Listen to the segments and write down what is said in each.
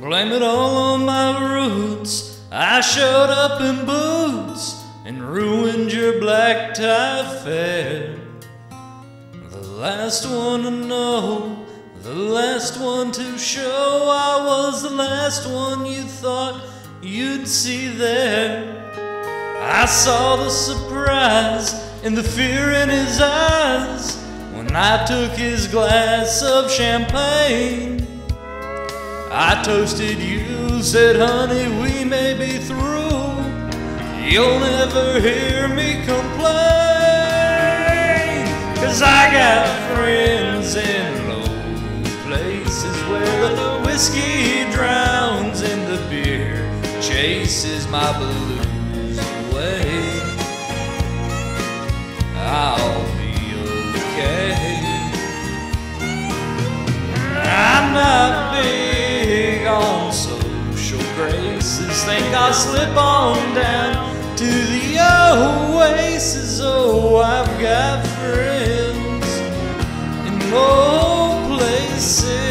Blame it all on my roots. I showed up in boots and ruined your black tie fair. The last one to know, the last one to show. I was the last one you thought you'd see there. I saw the surprise and the fear in his eyes when I took his glass of champagne. I toasted you, said, honey, we may be through. You'll never hear me complain. Cause I got friends in low places where the whiskey drowns and the beer chases my blues away. Graces. Think I'll slip on down to the oasis. Oh, I've got friends in more places.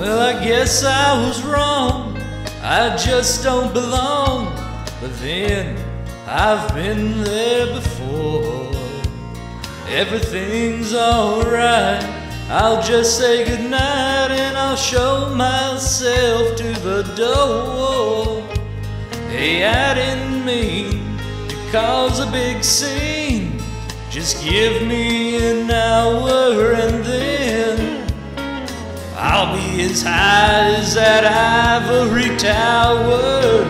Well, I guess I was wrong. I just don't belong. But then I've been there before. Everything's alright. I'll just say goodnight and I'll show myself to the door. Hey, I didn't mean to cause a big scene. Just give me an hour and then I'll be as high as that ivory tower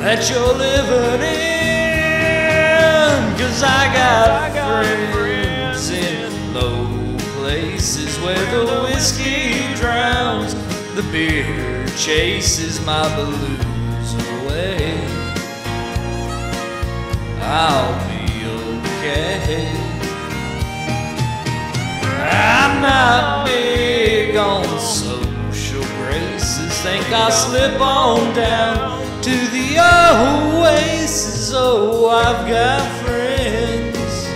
that you're living in. Cause I got, friends in low places where the whiskey drowns, the beer chases my blues away. I'll Think I'll slip on down to the oasis. Oh, I've got friends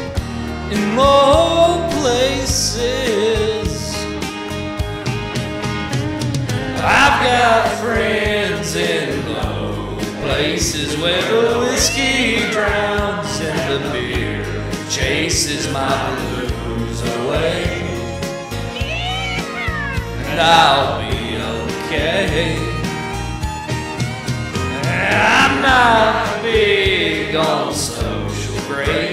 in more places. I've got friends in low places where the whiskey drowns and the beer chases my blues away. And I'll be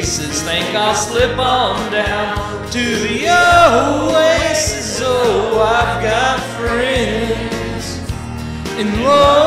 social. Think I'll slip on down to the oasis. Oh, I've got friends in places.